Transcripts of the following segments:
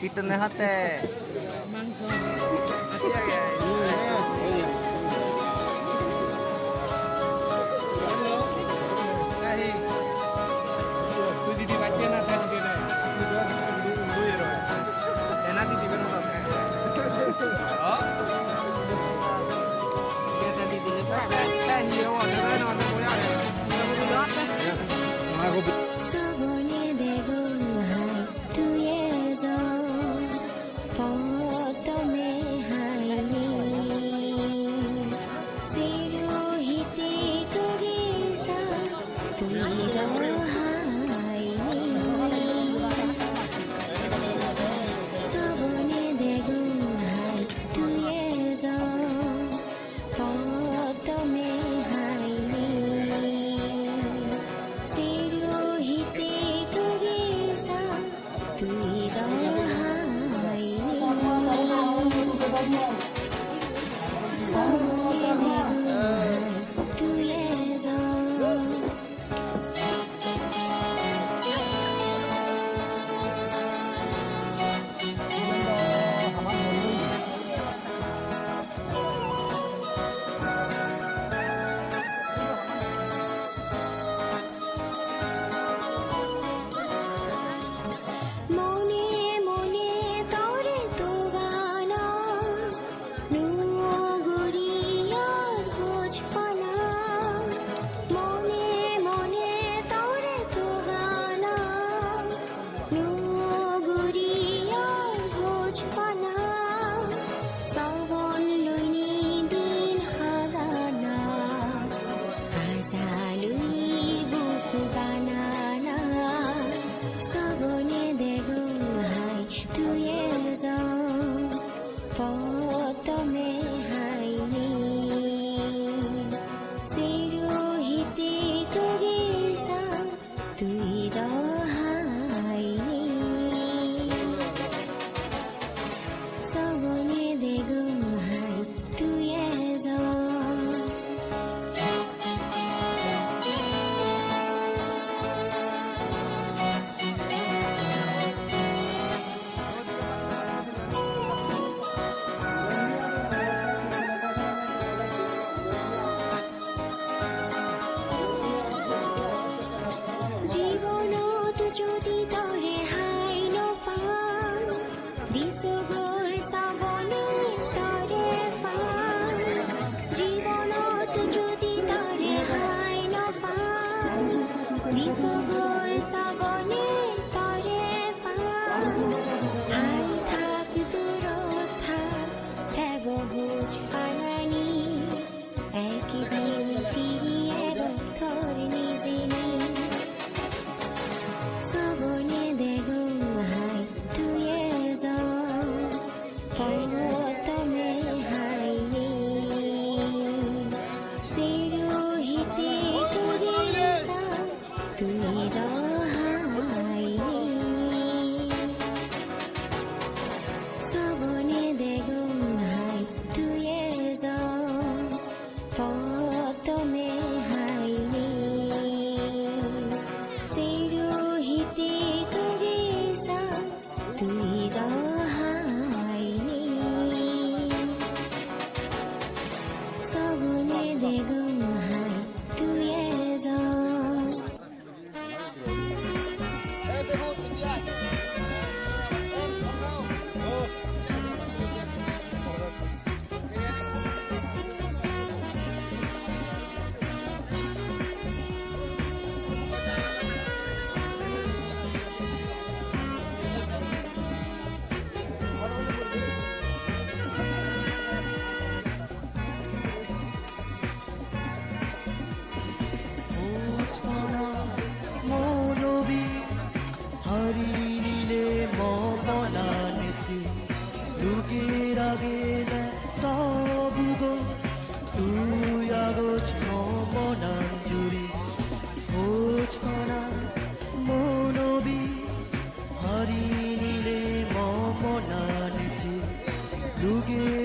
Kitchen hate. Thank you. you.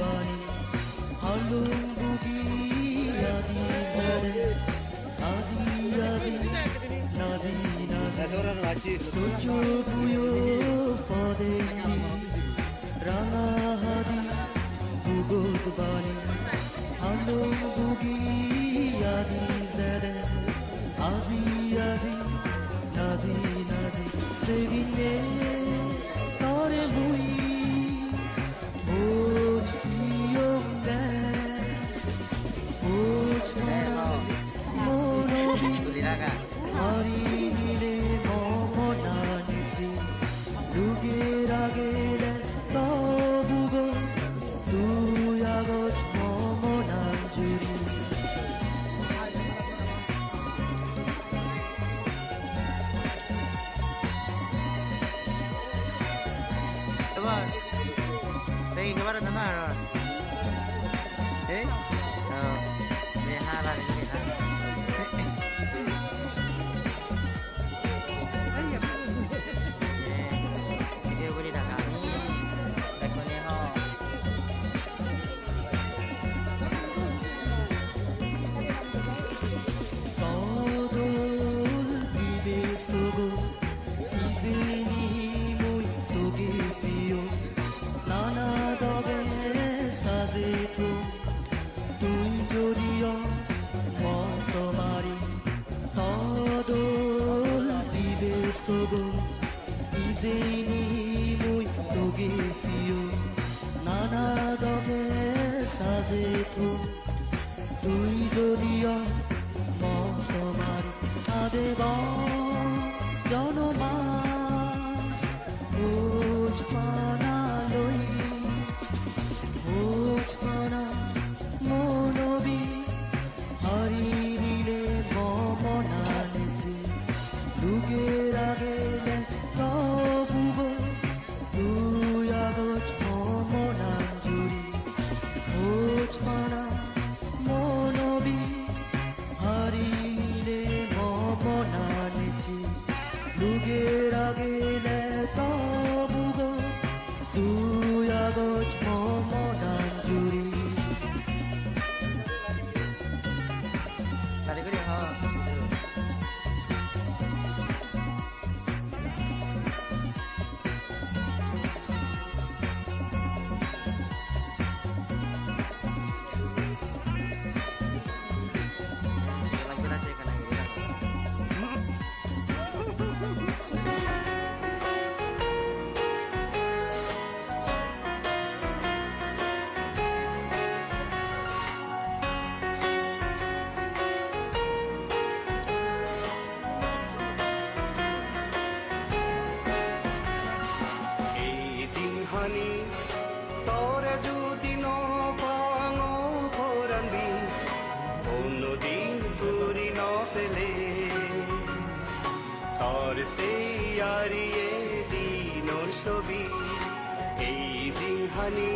বাণী আলু বুগি আদি সারে আজি আজি নাদি নাদি সূর্য ভুয়ো পদে রাঙা হাদি ভূগোল Alım bugi azizere Azi azi Nadi nadi Sevine Nare buyi naman. Tayo, nawala naman. Eh? দেখো তুই যদি হানি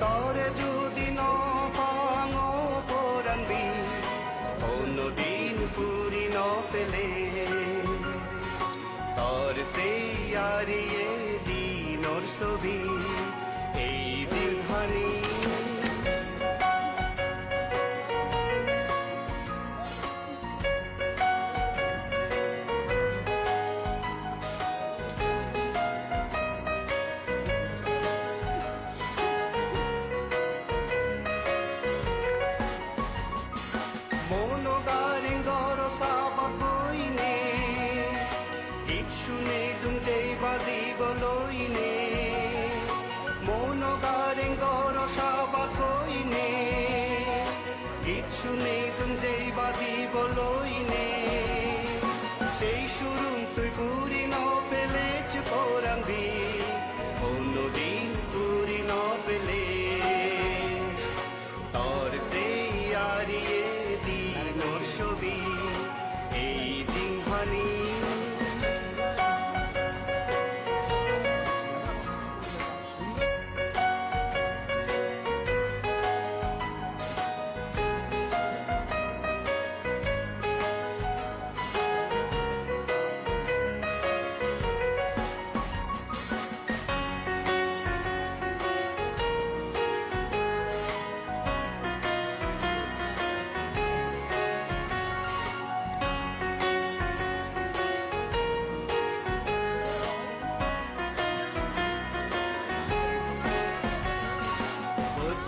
তরে যদি ন পাঙ পরান্দি অন্যদিন পুরি ন ফেলে তর সেই আরিয়ে দিনর ছবি। voló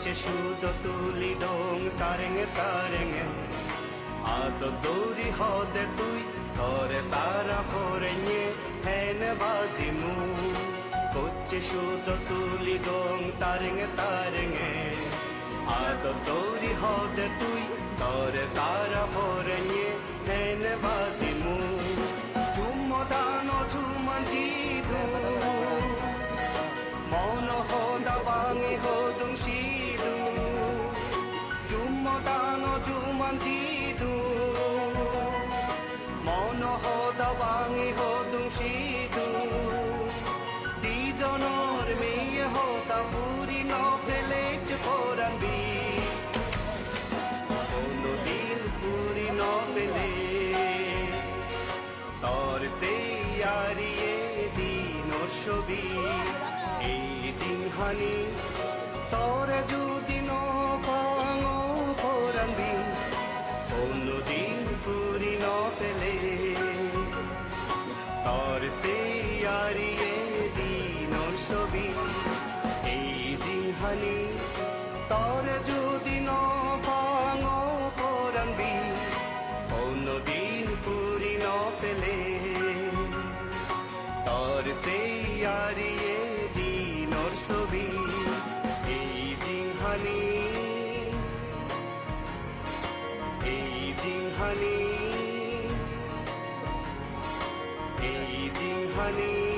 Koche shudo tuli dong tarenge tarenge Ado dori hode tui Tore sara horenye hen bazi mu Koche shudo tuli dong tarenge tarenge Ado dori hode tui Tore sara horenye hen bazi জুমান জিদু মন হদা বাঙি হদুং সিদু দিজনর মেয়ে হতা পুরি ন ফেলে পরাবি কোনদিন পুরি ন ফেলে তোর সেই দিনর ছবি। এই জিংহানি তোর যদি জিংহানি তোর যদি ন পাঙ পরাবি অন্যদিন পুরি ন ফেলে। তোর সেই আরিয়ে দিনর ছবি, এই জিংহানি এই জিংহানি এই জিংহানি।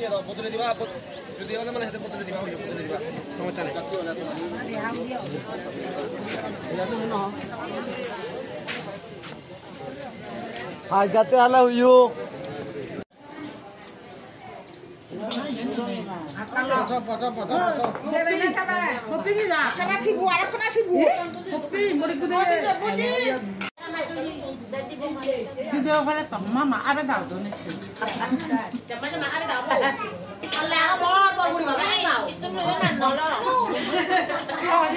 দিয়ে দাও বদলে দিবা যদি হলে মানে সেটা বদলে দিবা ওই বদলে দিবা সমস্যা নেই আজ গাতে হালা হইও Video fare mamma, aveva dato nessuno. 잠깐만 좀 아래다 보. 알라 뭐 뭐우리 막 싸 워. 좀 누구는 놀 러. 놀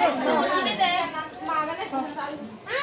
래. 뭐 심이 대. 마음 에.